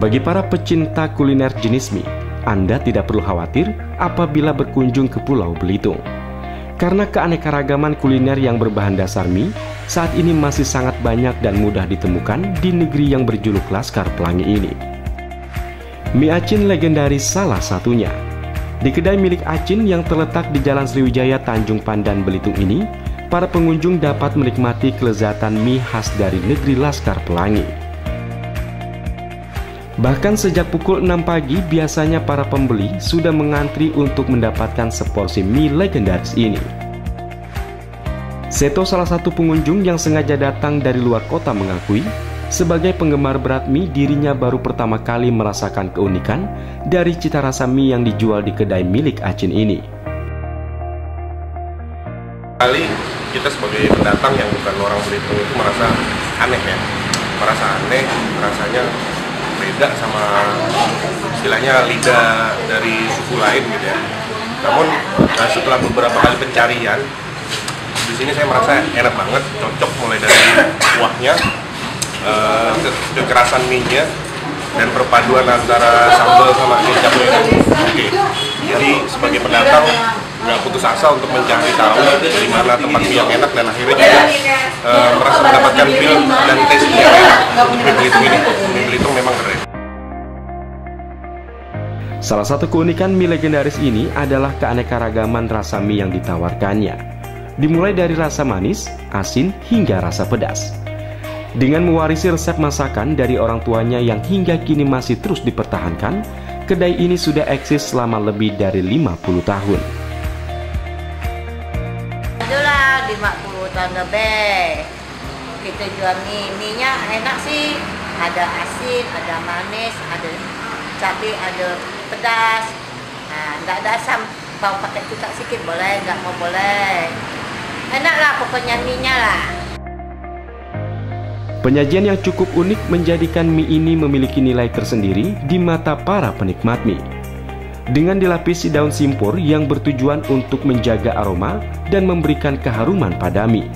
Bagi para pecinta kuliner jenis mie, Anda tidak perlu khawatir apabila berkunjung ke Pulau Belitung. Karena keanekaragaman kuliner yang berbahan dasar mie saat ini masih sangat banyak dan mudah ditemukan di negeri yang berjuluk Laskar Pelangi ini. Mie Acin legendaris salah satunya. Di kedai milik Acin yang terletak di Jalan Sriwijaya Tanjung Pandan Belitung ini, para pengunjung dapat menikmati kelezatan mie khas dari negeri Laskar Pelangi. Bahkan sejak pukul 6 pagi biasanya para pembeli sudah mengantri untuk mendapatkan seporsi mie legendaris ini. Seto salah satu pengunjung yang sengaja datang dari luar kota mengakui, sebagai penggemar berat mie dirinya baru pertama kali merasakan keunikan dari cita rasa mie yang dijual di kedai milik Acin ini. Kali kita sebagai pendatang yang bukan orang Belitung itu merasa aneh ya, merasa aneh, rasanya beda sama istilahnya lidah dari suku lain gitu ya. Namun nah, setelah beberapa kali pencarian di sini saya merasa enak banget, cocok mulai dari kuahnya, uh, kekerasan mie-nya, dan perpaduan antara sambal sama kecapnya oke. Jadi sebagai pendatang nggak putus asa untuk mencari tahu di mana tempat mie yang enak dan akhirnya juga uh, merasa mendapatkan feel dan taste yang enak untuk mie Belitung ini. Mie Belitung memang keren. Salah satu keunikan mie legendaris ini adalah keanekaragaman rasa mie yang ditawarkannya. Dimulai dari rasa manis, asin, hingga rasa pedas. Dengan mewarisi resep masakan dari orang tuanya yang hingga kini masih terus dipertahankan, kedai ini sudah eksis selama lebih dari 50 tahun. 50 tahun lebih. Kita jual mie, mie-nya enak sih. Ada asin, ada manis, ada cabai, ada pedas. Nah, nggak ada asam. Mau pakai cuka sedikit boleh, nggak mau boleh. Enak lah pokoknya mie-nya lah. Penyajian yang cukup unik menjadikan mie ini memiliki nilai tersendiri di mata para penikmat mie. Dengan dilapisi daun simpur yang bertujuan untuk menjaga aroma dan memberikan keharuman pada mie.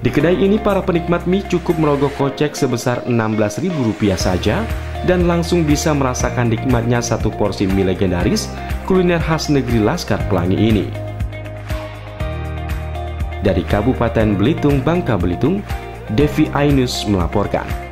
Di kedai ini para penikmat mie cukup merogoh kocek sebesar Rp16.000 saja dan langsung bisa merasakan nikmatnya satu porsi mie legendaris kuliner khas negeri Laskar Pelangi ini. Dari Kabupaten Belitung, Bangka Belitung, Devi Ainus melaporkan.